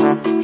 Música